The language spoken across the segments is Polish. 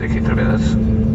protegiste, verás.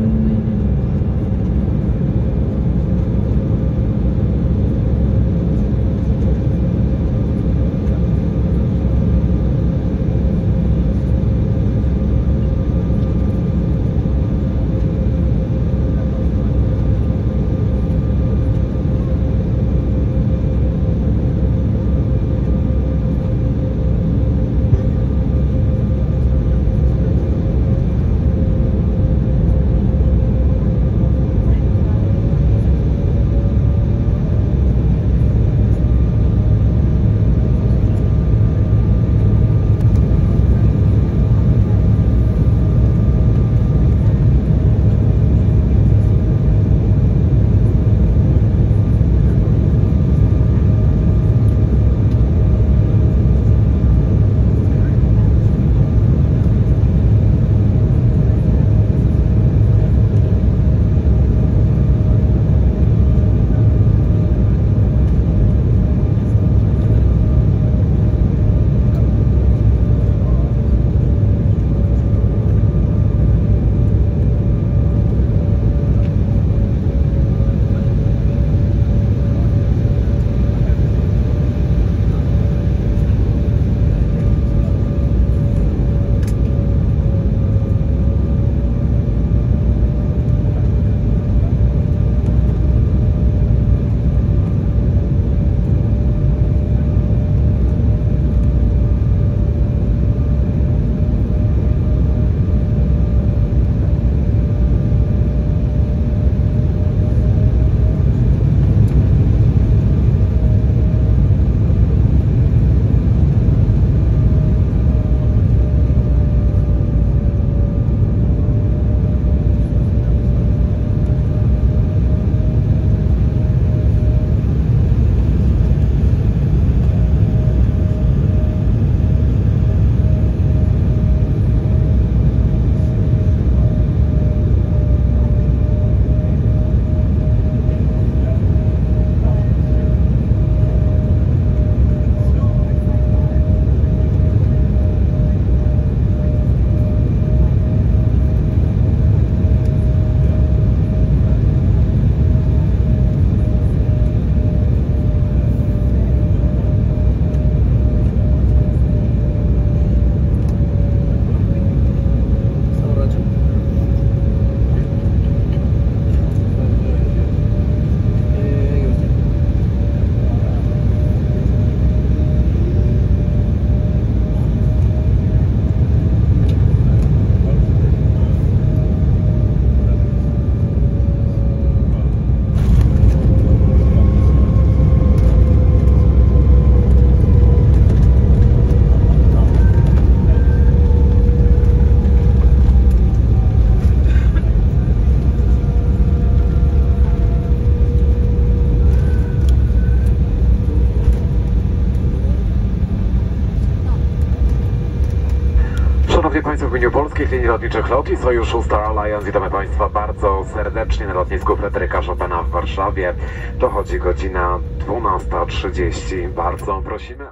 Szanowni Państwo, w imieniu Polskiej Linii Lotniczych LOT i Sojuszu Star Alliance witamy Państwa bardzo serdecznie na lotnisku Fryderyka Chopina w Warszawie. Dochodzi godzina 12.30. Bardzo prosimy o...